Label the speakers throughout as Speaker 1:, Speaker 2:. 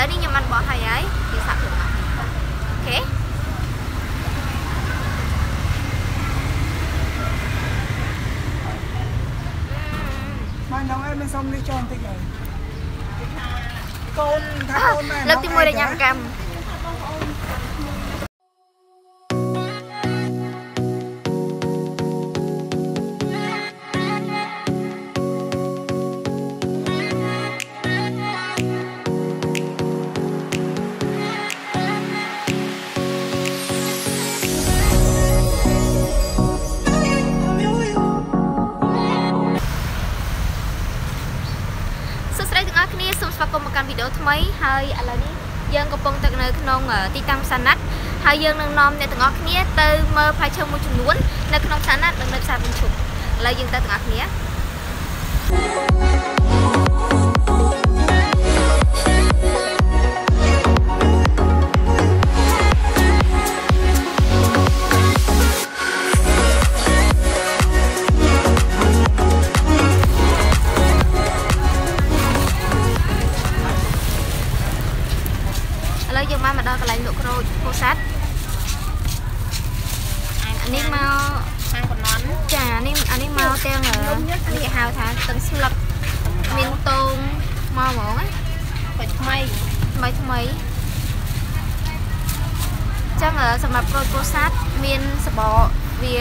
Speaker 1: ឥឡូវនេះខ្ញុំបានបោះហើយហើយគឺសាក់ខ្លួនអូខេ
Speaker 2: បានដល់ហើយមិនសុំនេះចោលបន្តិចហើយកូនថាកូនមែន
Speaker 1: លើកទី1ដែលញ៉ាំកម្ម ស់គ្នាសូមស្វាគមន៍មកកាន់វីដេអូថ្មីហើយឥឡូវនេះយើងកំពុងទឹកនៅក្នុងទីតាំងផ្សារណាត់ហើយយើងនឹងនាំអ្នកទាំងអស់គ្នាទៅមើលផ្លែឈើមួយចំនួននៅក្នុងផ្សារណាត់និងនៅផ្សារវិញឈប់ឥឡូវយើងទៅទាំងអស់គ្នាឥឡូ នេះមក
Speaker 3: ខាងកំណន់
Speaker 1: ចាអានេះអានេះមកទាំងអឺអានេះគេហៅថាទឹកស្លឹកមានតងមកហ្មងណា
Speaker 3: ពេជ្រថ្មី
Speaker 1: ថ្មីថ្មីចឹងអឺសម្រាប់ក្រូចពោធិ៍សាត់មានសបកវា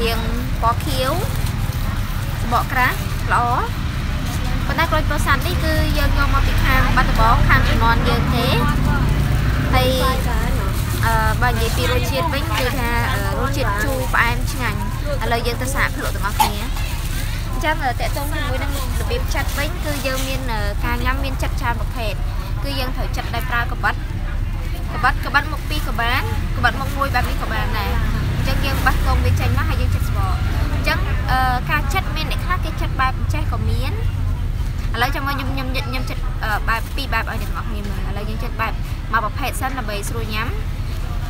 Speaker 1: រៀងពណ៌ខៀវសបកក្រាស់ល្អប៉ុន្តែក្រូចពោធិ៍សាត់នេះគឺយើងយកមកពីខាងបាត់ដំបងខាងជំនាន់យើងទេហើយអឺ បើនិយាយពីរសជាតិវិញគឺថាអឺរសជាតិជូរផ្អែមឆ្ងាញ់ឥឡូវយើងទៅសាកភ្លក់ទាំងអស់គ្នាអញ្ចឹងតកតងជាមួយនឹងរបៀបចាត់វិញគឺយើងមានអឺការញ៉ាំមានចិត្តច្រើនប្រភេទគឺយើងត្រូវចាត់ដោយប្រើកបិតកបិតកបិតមុខពីរក៏បានកបិតមុខមួយបែបនេះក៏បានដែរអញ្ចឹងយើងបះកងវាចេញមកហើយយើងចាត់ស្បកអញ្ចឹងអឺការចាត់មានអ្នកខ្លះគេចាត់បែបចេះក៏មានឥឡូវចាំមកខ្ញុំខ្ញុំខ្ញុំចិត្តអឺបែបពីរបែបឲ្យអ្នកទាំងអស់គ្នាមើលឥឡូវយើងចិត្តបែបមកប្រភេទសិនដើម្បីស្រួលញ៉ាំ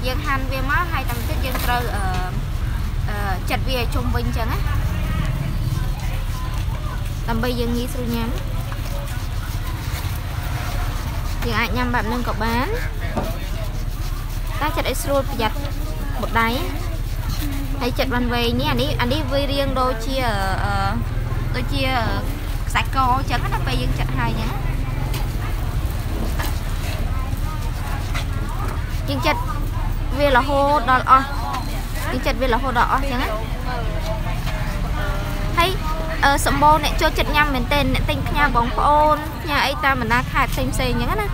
Speaker 1: យើងហាន់វាមកហើយតាមទៀតយើងត្រូវអឺអឺចាត់វាឲ្យជុំវិញអញ្ចឹងណាដើម្បីយើងងាយស្រួលញ៉ាំយើងអាចញ៉ាំបែបហ្នឹងក៏បានតែចិត្តឲ្យស្រួលប្រយ័ត្នបដៃហើយចិត្តបានវែងនេះអានេះអានេះវារៀងដូចជាអឺដូចជាខ្សាច់កអញ្ចឹងណាពេលយើងចាត់ហើយអញ្ចឹងណាយើងចាត់ វារហូតដល់អស់យើងចាត់វារហូតដល់អស់អញ្ចឹងណាហើយអឺសម្បូរអ្នកចូលចិត្តញ៉ាំមែនទែនអ្នកទិញផ្ញើបងប្អូនផ្ញើអីតាមបណ្ដាខេត្តផ្សេងផ្សេងអញ្ចឹងណា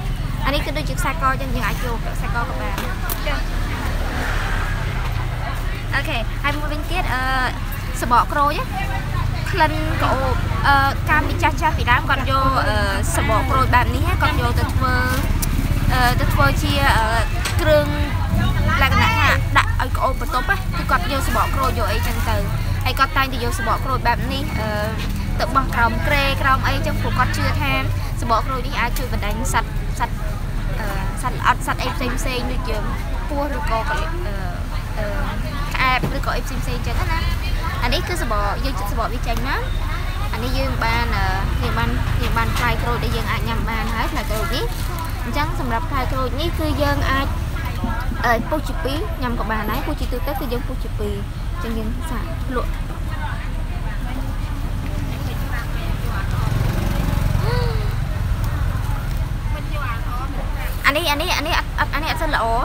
Speaker 1: អានេះគឺដូចជាខ្សែកអញ្ចឹងយើងអាចយកខ្សែកក៏បានចាអូខេហើយមួយវិញទៀតអឺសបកក្រូចណាក្លិនក្រអូបអឺកាលពីចាស់ចាស់ពីដើមគាត់យកអឺសបកក្រូចបែបនេះគាត់យកទៅធ្វើអឺទៅធ្វើជាអឺគ្រឿង លក្ខណៈថាដាក់ឲ្យក្អូបបន្ទប់ណាគឺគាត់យកសបកក្រូចយកអីចឹងទៅហើយគាត់តែងតែយកសបកក្រូចបែបនេះអឺទៅបោះក្រោមក្រែក្រោមអីចឹងព្រោះគាត់ជឿថាសបកក្រូចនេះអាចជួយបណ្ដាញសត្វសត្វអឺសត្វល្អិតសត្វអីផ្សេងផ្សេងដូចជាពស់ឬក៏អឺអឺក្អែបឬក៏អីផ្សេងផ្សេងចឹងណាអានេះគឺសបកយើងចិត្តសបកវាចេញមកអានេះយើងបានយើងបានយើងបានផ្លែក្រូចដែលយើងអាចញ៉ាំបានហើយផ្លែក្រូចនេះអញ្ចឹងសម្រាប់ផ្លែក្រូចនេះគឺយើងអាចអឺ ពុះជាពីរញ៉ាំក៏បានដែរពុះជាទូទៅគឺយើងពុះជាពីរអញ្ចឹងយើងសាកលក់អានេះអានេះអានេះអត់អានេះអត់សិនល្អឥ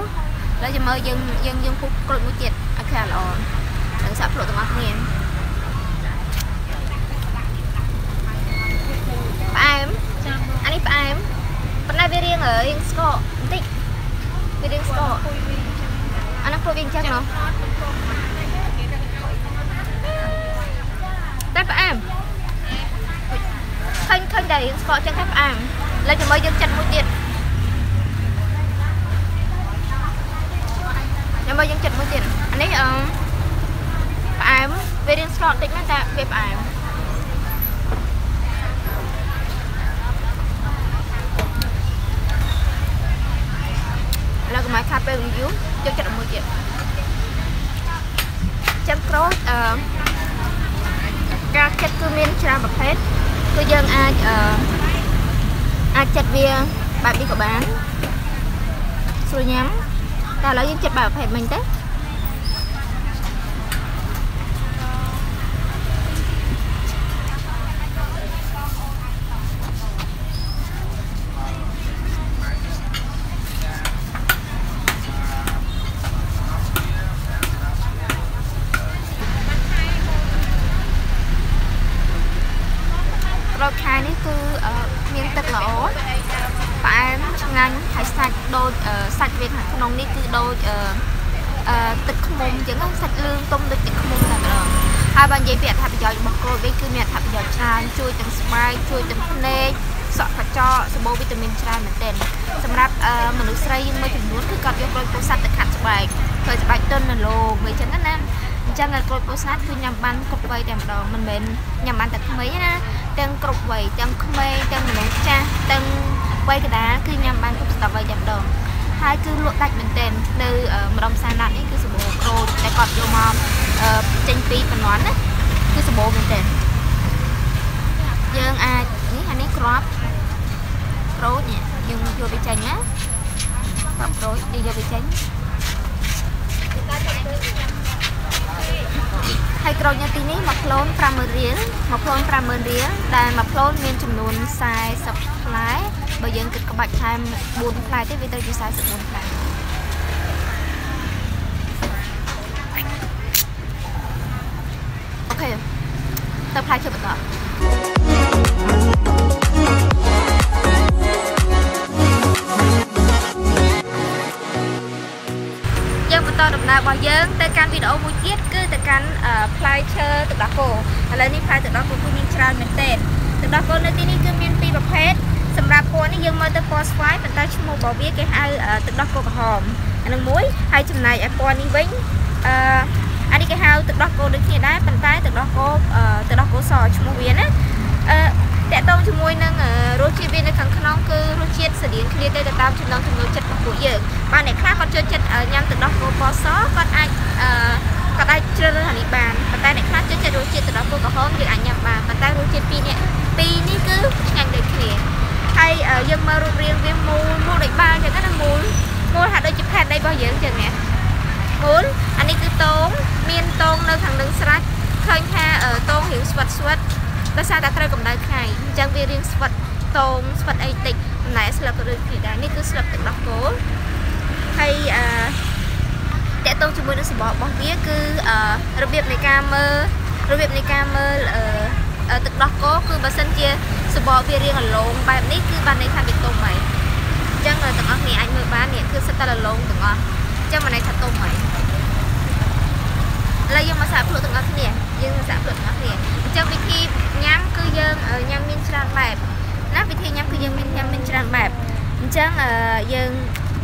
Speaker 1: ឡូវចាំមើលយើងយើងយើងពុះក្រូចមួយទៀតឲ្យខ្លះល្អនឹងសាកភ្លក់ទាំងអស់គ្នាផ្អែមអានេះផ្អែមប៉ុន្តែវារៀងរៀងស្កកបន្តិច វារៀងស្កកអានោះព្រោះវាអញ្ចឹងណោះតែផ្អែមឃើញឃើញតែរៀងស្កកអញ្ចឹងតែផ្អែមឥឡូវចាំមើលយើងចាត់មួយទៀតចាំមើលយើងចាត់មួយទៀតអានេះអឺផ្អែមវារៀងស្កកបន្តិចមែនតែវាផ្អែមឥ ឡូវកុំឲ្យខាត់ពេល review យកចិត្តមួយទៀតចាំក្រូចអឺការចិត្តគឺមានច្រើនប្រភេទគឺយើងអាចអឺអាចចិត្តវាបែបនេះក៏បានស្រួលញ៉ាំតែឥឡូវយើងចិត្តបែបប្រភេទមិញទៅ នេះគឺអឺមានទឹកល្អផ្អែមឆ្ងាញ់ហើយសាច់ដូចអឺសាច់វាខាងក្នុងនេះគឺដូចអឺអឺទឹកខ្មុំអញ្ចឹងណាសាច់លឿងទុំដូចទឹកខ្មុំតែម្ដងហើយបើនិយាយពីអត្ថប្រយោជន៍របស់ក្រូចវិញគឺមានអត្ថប្រយោជន៍ច្រើនជួយទាំងស្បែកជួយទាំងភ្នែកសក់កញ្ចក់សម្បូរវីតាមីនច្រើនមែនទែនសម្រាប់អឺមនុស្សស្រីយើងមួយចំនួនគឺគាត់យកក្រូចពោធិ៍សាត់ទៅខាត់ស្បែកធ្វើស្បែកទន់នៅលោងវាអញ្ចឹងណាអញ្ចឹងក្រូចពោធិ៍សាត់គឺញ៉ាំបានគ្រប់វ័យតែម្ដងមិនមែនញ៉ាំបានតែក្មេងទេណាទាំងគ្រប់វ័យទាំងក្មេងទាំងមនុស្សចាស់ទាំងវ័យកណ្ដាលគឺញ៉ាំបានគ្រប់ស្តាប់វ័យតែម្ដងហើយគឺលក់ដាច់មែនទែននៅម្ដុំផ្សារណាត់នេះគឺសម្បូរក្រូចតែគាត់យកមកចេញពីតំណន់ណាគឺសម្បូរមែនទែនយើងអាចនេះអានេះក្របក្រូចនេះយើងយកវាចេញណាក្របក្រូចយើងយកវាចេញ ហើយក្រូចនៅទីនេះមួយផ្លូន50000រៀលមួយផ្លូន50000រៀលដែលមួយផ្លូនមានចំនួន40ផ្លែបើយើងគិតក្បាច់ថែម4ផ្លែទេវាត្រូវជា44ផ្លែអូខេទៅផ្លែឈើបន្ត ដំណើររបស់យើងទៅកាន់វីដេអូមួយទៀតគឺទៅកាន់ផ្លែឈើទឹកដោះគោឥឡូវនេះផ្លែទឹកដោះគោគឺមានច្រើនមែនទែនទឹកដោះគោនៅទីនេះគឺមានពីរប្រភេទសម្រាប់ពណ៌នេះយើងមើលទៅពណ៌ស្វាយប៉ុន្តែឈ្មោះរបស់វាគេហៅទឹកដោះគោក្រហមអានឹងមួយហើយចំណែកឯពណ៌នេះវិញអឺអានេះគេហៅទឹកដោះគោដូចគ្នាដែរប៉ុន្តែទឹកដោះគោទឹកដោះគោសឈ្មោះវាណាអឺ តកតងជាមួយនឹងរសជាតិវានៅខាងក្នុងគឺរសជាតិស្តៀងគ្នាទៅតាមចំណង់ចំណូលចិត្តរបស់ពួកយើងបាទអ្នកខ្លះគាត់ចូលចិត្តញ៉ាំទឹកដោះគោពណ៌សគាត់អាចអឺគាត់អាចជ្រើសរើសអានេះបានប៉ុន្តែអ្នកខ្លះចូលចិត្តរសជាតិទឹកដោះគោក្រហមយើងអាចញ៉ាំបានប៉ុន្តែរសជាតិពីរនេះពីរនេះគឺឆ្ងាញ់ដូចគ្នាហើយយើងមើលរូបរាងវាមូលមូលដូចបាល់អញ្ចឹងណាមូលមូលហាក់ដូចជាផែនដីរបស់យើងអញ្ចឹងណាមូលអានេះគឺតងមានតងនៅខាងនឹងស្រាច់ឃើញថាតងរាងស្វិតស្វិត ដោយសារតែត្រូវកម្ដៅថ្ងៃអញ្ចឹងវារៀងស្វិតតងស្វិតអីតិចណែស្លឹកឬគ្នាដែរនេះគឺស្លឹកទឹកដោះគោហើយអឺតកតងជាមួយនឹងសម្បករបស់វាគឺអឺរបៀបនៃការមើលរបៀបនៃការមើលអឺទឹកដោះគោគឺបើសិនជាសម្បកវារៀងរលោងបែបនេះគឺបានន័យថាវាទុំហើយអញ្ចឹងទាំងអស់គ្នាអាចមើលបាននេះគឺសិតតែរលោងទាំងអស់អញ្ចឹងបានន័យថាទុំហើយ ឥឡូវយើងមកសាកភ្លក់ទាំងអស់គ្នាយើងមកសាកភ្លក់ទាំងអស់គ្នាអញ្ចឹងវិធីញ៉ាំគឺយើងញ៉ាំមានច្រើនបែបណាវិធីញ៉ាំគឺយើងមានញ៉ាំមានច្រើនបែបអញ្ចឹងយើង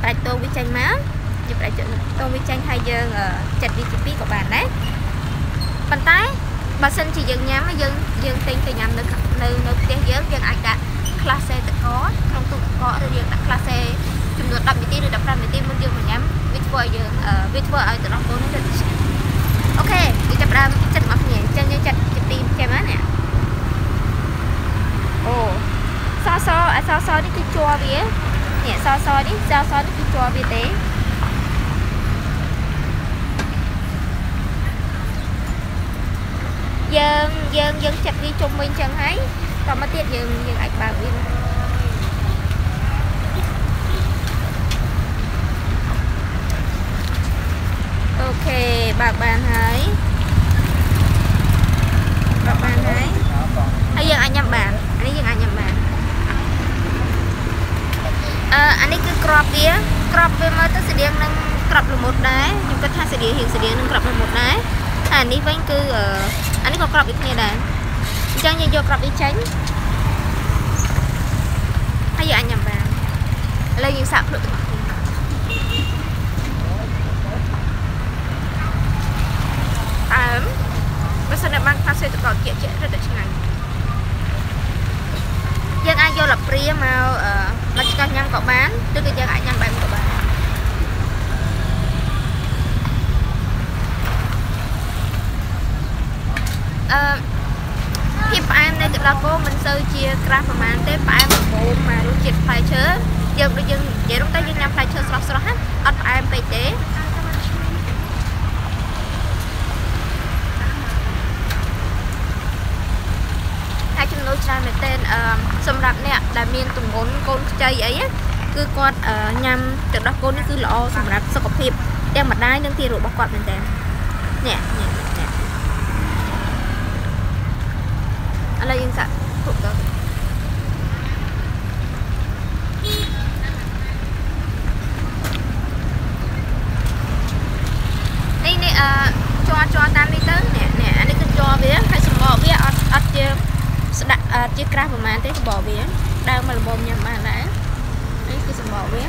Speaker 1: ប្រាច់តងវាចេញមកយើងប្រាច់តងវាចេញហើយយើងចាត់វាជាពីរក៏បានដែរប៉ុន្តែបើសិនជាយើងញ៉ាំយើងយើងទិញទៅញ៉ាំនៅនៅនៅផ្ទះយើងយើងអាចដាក់ក្លាសេទឹកកកក្នុងទូទឹកកកឬយើងដាក់ក្លាសេចំនួន10នាទីឬ15នាទីមុនយើងមកញ៉ាំវាធ្វើឲ្យយើងវាធ្វើឲ្យទឹកដោះគោនេះទៅឆ្ងាញ់ អូខេយើងចាប់ផ្ដើមចិត្តរបស់គ្នាអញ្ចឹងយើងចាត់ជាទីចេះមកណាអូសសអសសនេះគឺជាប់វានេះសសនេះសសនេះគឺជាប់វាទេយើងយើងយើងចាត់វាជុំវិញចឹងហើយតមកទៀតយើងយើងអាចបើកវាអូ ខេបើកបានហើយបើកបានហើយហើយយើងអាចញ៉ាំបានអានេះយើងអាចញ៉ាំបានអឺអានេះគឺក្របវាក្របវាមើលទៅស្តៀងនឹងក្របល្មុតដែរខ្ញុំគិតថាស្តៀងរៀងស្តៀងនឹងក្របល្មុតដែរហើយអានេះវិញគឺអានេះក៏ក្របដូចគ្នាដែរអញ្ចឹងយើងយកក្របវាចេញហើយយើងអាចញ៉ាំបានឥឡូវយើងសាកភ្លក់ទាំងអស់គ្នាអើម បើសិនតែបានផាសេទឹកកកជាជារឹតតែឆ្ងាញ់យើងអាចយកលព្រាមកមកឆ្កោះញ៉ាំក៏បានឬក៏យើងអាចញ៉ាំបែបក៏បានអឺភាពផ្អែមនៃទឹកដោះគោមិនសូវជាក្រាស់ប្រហែលទេផ្អែមល្មមមករសជាតិផ្លែឈើយើងដូចយើងនិយាយរួមទៅយើងញ៉ាំផ្លែឈើស្រស់ស្រស់ហ្នឹងអត់ផ្អែមពេកទេហើយចំណូលច្រើនមែនទែនអឺ សម្រាប់អ្នកដែលមានទម្ងន់កូនខ្ចីអីណាគឺគាត់អឺញ៉ាំទឹកដោះគោនេះគឺល្អសម្រាប់សុខភាពទាំងម្ដាយនិងទារករបស់គាត់មែនទែននេះនេះនេះឥឡូវយើងសាក់ពុកទៅនេះនេះអឺជាប់ជាប់តាមនេះទៅនេះនេះអានេះគឺជាប់វាហើយសម្បកវាអត់អត់ជា ស្ដាក់អត់ជាក្រាស់ប្រហែលទេសម្បកវាដើមមកល្មមញ៉ាំបានដែរនេះគឺសម្បកវា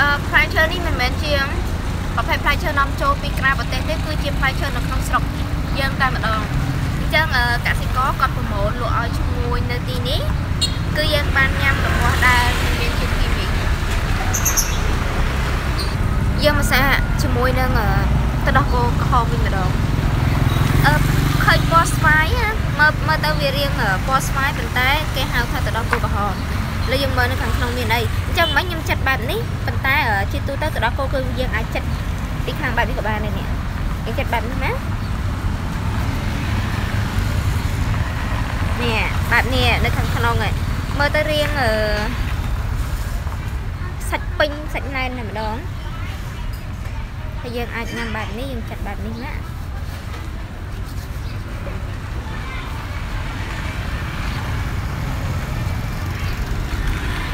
Speaker 1: អឺផ្លែឈើនេះមិនមែនជាប្រភេទផ្លែឈើនាំចូលពីក្រៅប្រទេសទេគឺជាផ្លែឈើនៅក្នុងស្រុកយើងតែម្ដងអញ្ចឹងអឺកសិករគាត់ប្រមូលលក់ឲ្យឈ្មួញនៅទីនេះគឺយើងបានញ៉ាំរបស់ដែលមានជាតិគីមីយើងមកសាជាមួយនឹងអឺទឹកដោះគោក្រហមវិញម្ដងអឺឃើញពណ៌ស្វាយណាមើលមើលទៅវារាងអឺពណ៌ស្វាយប៉ុន្តែគេហៅថាទឹកដោះគោក្រហមលើយើងមើលនៅខាងក្នុងមានអីអញ្ចឹងមិនខ្ញុំចិត្តបែបនេះប៉ុន្តែអឺជាទូទៅទឹកដោះគោគឺយើងអាចចិត្តពីខាងបែបនេះក៏បានដែរនេះយើងចិត្តបែបនេះណា នេះបែបនេះនៅខាងក្នុងហ្នឹងមើលទៅរៀងអឺសាច់ពេញសាច់ណែនតែម្ដងហើយយើងអាចញ៉ាំបែបនេះយើងចាត់បែបនេះណា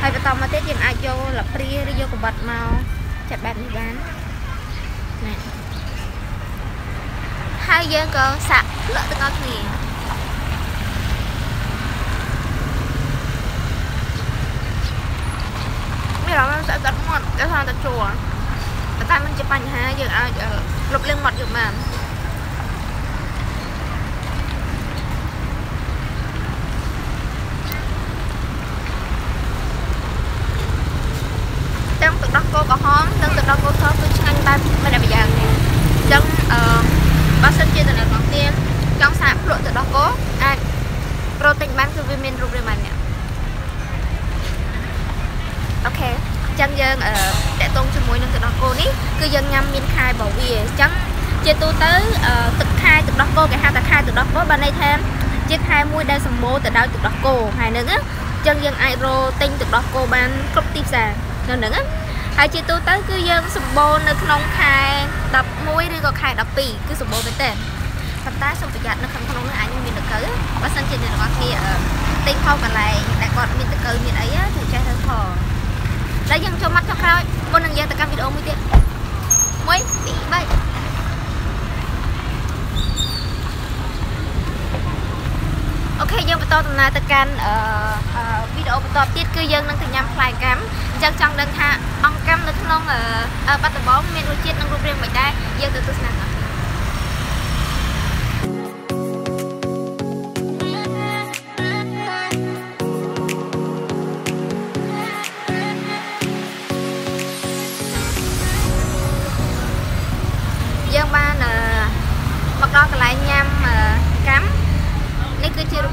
Speaker 1: ហើយបន្តមកទៀតយើងអាចយកលាព្រាឬយកកបាត់មកចាត់បែបនេះបានណាហើយយើងក៏សាក់លក់ទាំងអស់គ្នាមាន អារម្មណ៍សាក់កាត់មាត់តែថាតែជួរប៉ុន្តែมันជាបញ្ហាយើងអាចអឺលុបលាងមាត់យកបានចឹងទឹកដោះគោក្រហមនិងទឹកដោះគោសគឺឆ្ងាញ់បែបមិនតែម្យ៉ាងទេអញ្ចឹងអឺបើសិនជាតំណែងបងទៀនចង់សាកភ្លក់ទឹកដោះគោអាចប្រូទិញបានគឺវាមានរូបរាងបាននេះអូខេអញ្ចឹងយើងអឺតកតងជាមួយនឹងទឹកដោះគោនេះគឺយើងញ៉ាំមានខែរបស់វាអញ្ចឹងជាទូទៅអឺទឹកខែទឹកដោះគោគេហៅថាខែទឹកដោះគោបានន័យថាជាខែមួយដែលសម្បូរទៅដោយទឹកដោះគោហើយហ្នឹងណាអញ្ចឹងយើងអាចរកទិញទឹកដោះគោបានគ្រប់ទីផ្សារនៅហ្នឹងណាហើយជាទូទៅគឺយើងសម្បូរនៅក្នុងខែ11ឬក៏ខែ12គឺសម្បូរមែនតើប៉ុន្តែសូមប្រយ័ត្ននៅក្នុងក្នុងនោះអាចនឹងមានតកៅបើសិនជាអ្នកទាំងអស់គ្នាអឺទិញខុសកន្លែងដែលគាត់មានតកៅមានអីគឺចេះទៅខ ហើយយើងចូលមកចុងក្រោយមុននឹងយើងទៅកាន់វីដេអូមួយទៀត1 2 3អូខេយើងបន្តដំណើរទៅកាន់អឺវីដេអូបន្តទៀតគឺយើងនឹងទៅញ៉ាំផ្លែកម្មអញ្ចឹងចង់ដឹងថាអង្គកម្មនៅក្នុងបាត់ដំបងមានរសជាតិនិងរូបរាងមិនដែរយើងទៅទស្សនា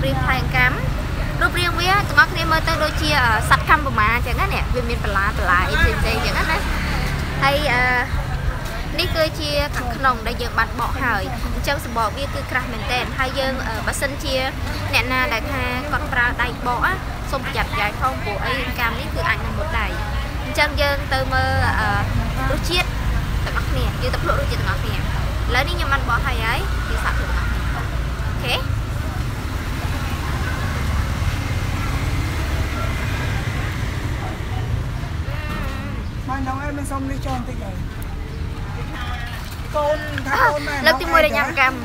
Speaker 1: រូបរាងផ្លែកម្មរូបរាងវាទាំងអស់គ្នាមើលទៅដូចជាសត្វកម្ពុជាអញ្ចឹងណានេះវាមានបន្លាបន្លាអីផ្សេងផ្សេងអញ្ចឹងណាហើយអឺនេះគឺជាខាងក្នុងដែលយើងបានបកហើយអញ្ចឹងសម្បកវាគឺក្រាស់មែនតើហើយយើងបើសិនជាអ្នកណាដែលថាគាត់ប្រើដៃបកសូមប្រយ័ត្នប្រយែងផងព្រោះអីកម្មនេះគឺអាចនឹងមុតដៃអញ្ចឹងយើងទៅមើលរសជាតិទាំងអស់គ្នាយើងទៅភ្លក់រសជាតិទាំងអស់គ្នាឥឡូវនេះខ្ញុំបានបកហើយហើយគឺសាក់ភ្លក់ទាំងអស់គ្នាអូខេ
Speaker 2: Mai nấu em bên sông đi cho một tí rồi Con, thằng con này
Speaker 1: លើកទី1ដែលញ៉ាំកម្ម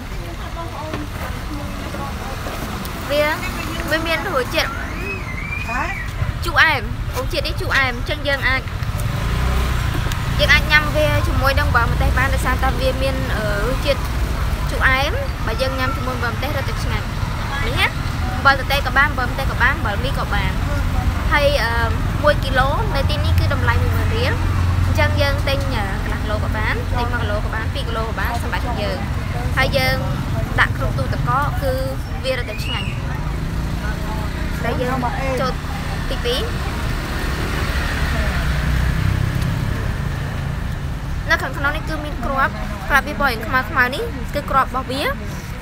Speaker 1: វាវាមានរសជាតិ
Speaker 2: Hả?
Speaker 1: ជូរអែមរសជាតិនេះជូរអែមអញ្ចឹងយើងអាចយើងអាចញ៉ាំវាជាមួយនឹងបើម្ទេសបានដោយសារតែវាមានរសជាតិជូរអែមបើយើងញ៉ាំជាមួយបើម្ទេសរត់តែឆ្ងាញ់នេះណាបើតេក៏បានបើម្ទេសក៏បានបើមីក៏បានហើយម 1គីឡូនៅទីនេះគឺតម្លៃ10000រៀលអញ្ចឹងយើងទិញកន្លះគីឡូក៏បានទិញ1គីឡូក៏បាន2គីឡូក៏បានសម្រាប់យើងហើយយើងដាក់ក្នុងទូទឹកកកគឺវារត់តែឆ្ងាញ់តែយើងចូលទី2នៅខាងក្នុងនេះគឺមានគ្រាប់គ្រាប់វាពណ៌រាងខ្មៅខ្មៅនេះគឺគ្រាប់របស់វា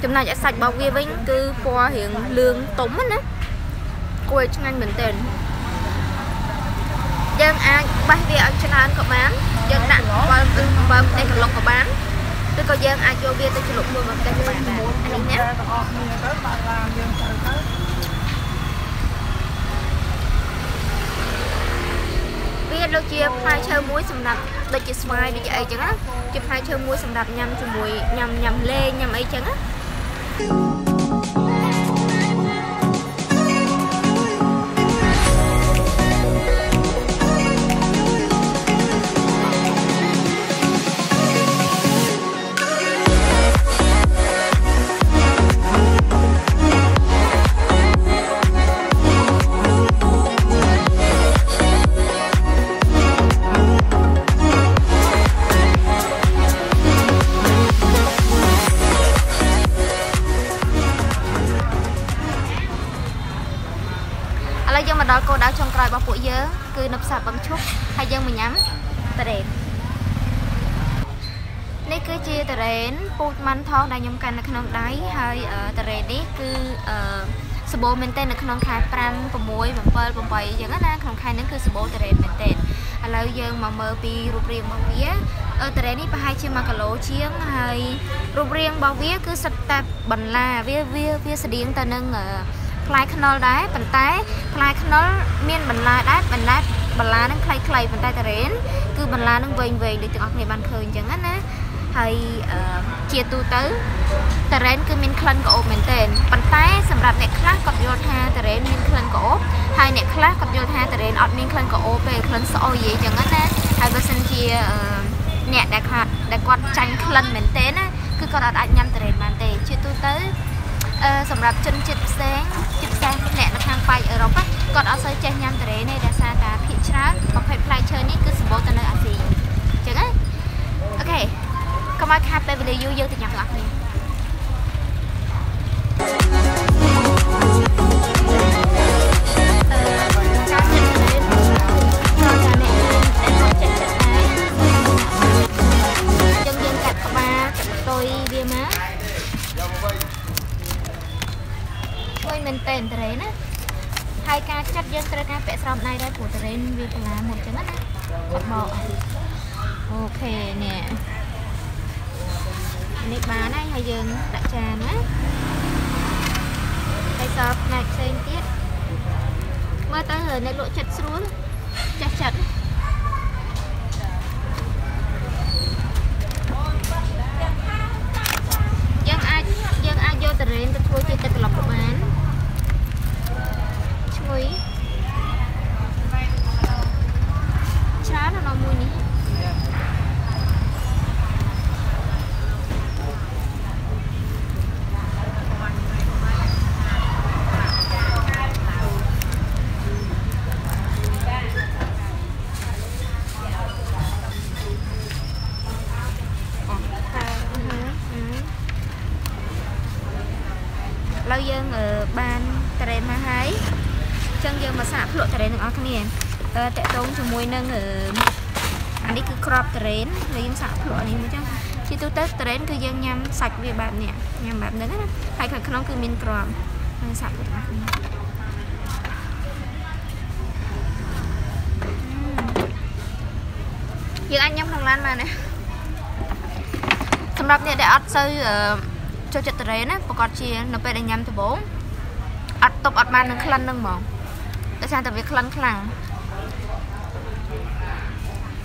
Speaker 1: ចំណែកឯសាច់របស់វាវិញគឺពណ៌រាងលឿងទុំណាគួរឲ្យឆ្ងាញ់មែនទែន យើងអាចបេះវាឲ្យច្រើនក៏បានយើងដាក់បើបើតែកន្លុកក៏បានឬក៏យើងអាចយកវាទៅជ្រលក់មួយមកតែក៏បានដែរអានេះណា
Speaker 2: ទាំងអស់គ្នាទៅបើឡានយើងទៅទៅ
Speaker 1: វាដូចជាផ្លែឈើមួយសម្រាប់ដូចជាស្វាយដូចជាអីចឹងណាជាផ្លែឈើមួយសម្រាប់ញ៉ាំជាមួយញ៉ាំញ៉ាំលេងញ៉ាំអីចឹងណា នៅផ្សារបឹងឈប់ហើយយើងមកញ៉ាំតារ៉េននេះគឺជាតារ៉េនពូជម៉ាន់ថងដែលខ្ញុំកាន់នៅក្នុងដៃហើយអឺតារ៉េននេះគឺអឺសបោមែនតើនៅក្នុងខែ5 6 7 8អញ្ចឹងណាក្នុងខែហ្នឹងគឺសបោតារ៉េនមែនតើឥឡូវយើងមកមើលពីរូបរាងរបស់វាអឺតារ៉េននេះប្រហែលជា1គីឡូជាងហើយរូបរាងរបស់វាគឺសិតតែបន្លាវាវាវាស្តៀងទៅនឹងអឺ ផ្លែខ្នុរដែរប៉ុន្តែផ្លែខ្នុរមានបន្លាដែរបន្លាបន្លានឹងខ្លីៗប៉ុន្តែតារ៉េនគឺបន្លានឹងវែងវែងដូចទាំងអស់គ្នាបានឃើញអញ្ចឹងណាហើយអឺជាទូទៅតារ៉េនគឺមានក្លិនក្រអូបមែនទែនប៉ុន្តែសម្រាប់អ្នកខ្លះគាត់យល់ថាតារ៉េនមានក្លិនក្រអូបហើយអ្នកខ្លះគាត់យល់ថាតារ៉េនអត់មានក្លិនក្រអូបទេក្លិនស្អុយអញ្ចឹងណាហើយបើសិនជាអឺអ្នកដែលគាត់ដែលគាត់ចាញ់ក្លិនមែនទែនណាគឺគាត់អត់អាចញ៉ាំតារ៉េនបានទេជាទូទៅអឺសម្រាប់ជនជាតិផ្សេង គាត់អត់សូវចេះញ៉ាំតារ៉េទេដោយសារតែភាគច្រើនប្រភេទផ្លែឈើនេះគឺសម្បូរទៅនៅអាស៊ីអញ្ចឹងណាអូខេកុំឲ្យខាតពេលវេលាយូរយើងទៅញ៉ាំទាំងអស់គ្នាយើងយើងកាត់ក្បាលកាត់ផ្ទុយវាមកជួយមែនតេនតរ៉េនណា ហើយការចាត់យើងត្រូវការពាក់ស្រោមដៃដែរព្រោះតរ៉េនវាបន្លាមុតអញ្ចឹងណាអត់បកអូខេនេះនេះបានហើយហើយយើងដាក់ចានណាហើយសល់ផ្នែកផ្សេងទៀតមើលទៅអ្នកលក់ចិត្តស្រួលចាស់ចាត់យើងអាចយើងអាចយកតរ៉េនទៅធ្វើជាទឹកក្លុកក៏បាន ឈ្ងុយច្រើនណាស់នៅមួយនេះអូហើយអឺឥឡូវយើងអឺបានត្រេនមកហើយអញ្ចឹងយើងមកសាកភ្លក់ត្រេនទាំងអស់គ្នាអឺតកតងជាមួយនឹងអឺអានេះគឺក្របត្រេនហើយយើងសាកភ្លក់អានេះមួយចឹងជាទូទៅត្រេនគឺយើងញ៉ាំសាច់វាបែបនេះញ៉ាំបែបហ្នឹងណាហើយខាងក្នុងគឺមានក្របហើយសាកភ្លក់ទាំងអស់គ្នាយើងអាចញ៉ាំក្នុងឡានបានណាសម្រាប់អ្នកដែលអត់សូវអឺចូលចិត្តតរ៉េណាប្រកាសជានៅពេលដែលញ៉ាំដំបូងអត់តប់អត់បាននឹងក្លិននឹងហ្មង ដោយសារតែវាក្លិនខ្លាំង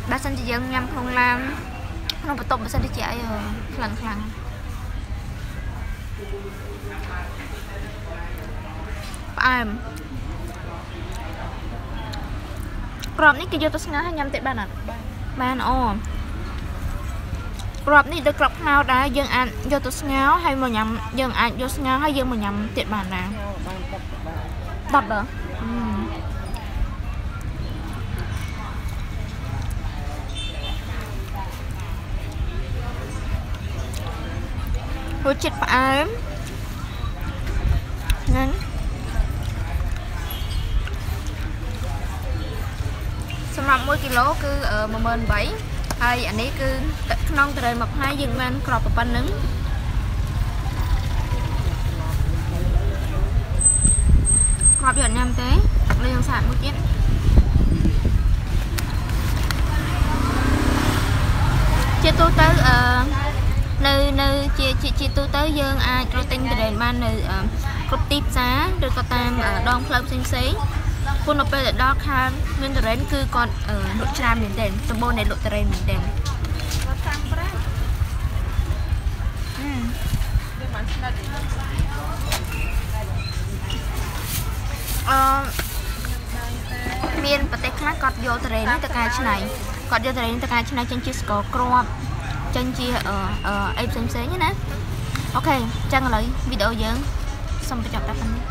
Speaker 1: បើសិនជាយើងញ៉ាំក្នុងឡានក្នុងបន្ទប់បើសិនជាអីក្លិនខ្លាំងផ្អែមក្របនេះគេយកទៅស្ងោរហើយញ៉ាំទៀតបានអត់បានអូក្របនេះដូចក្របខ្មៅដែរយើងអាចយកទៅស្ងោរហើយមកញ៉ាំយើងអាចយកស្ងោរហើយយើងមកញ៉ាំទៀតបានដែរ
Speaker 2: បានទឹកបាន
Speaker 1: ដប់ដល់ រសជាតិផ្អែមហ្នឹងសម្រាប់1គីឡូគឺ18000ហើយអានេះគឺទឹកក្នុងតរ៉េនមួយផ្នែកយើងបានក្របប៉ុណ្្នឹងក្របយកញ៉ាំទេលេងសាកមួយទៀតជាទូទៅអឺ នៅនៅជាជាជាទូទៅយើងអាចរកទិញតរ៉េនបាននៅគ្រប់ទីផ្សារឬក៏តាមដងផ្លូវផ្សេងផ្សេងពុននៅពេលដែលដល់ខាងមានតរ៉េនគឺគាត់លក់ច្រើនមែនទែនសម្បូរនៃលក់តរ៉េនមែនទែនគាត់តាមប្រាំអឺយើងបានស្និទ្ធអឺមានប្រទេសខ្លះគាត់យកតរ៉េននេះទៅកែច្នៃគាត់យកតរ៉េនទៅកែច្នៃចេញជាស្ករគ្រាប់ ចេញជាអឺអីផ្សេងផ្សេងណាអូខេអញ្ចឹងឥឡូវវីដេអូយើងសូមបញ្ចប់តែប៉ុណ្្នេះ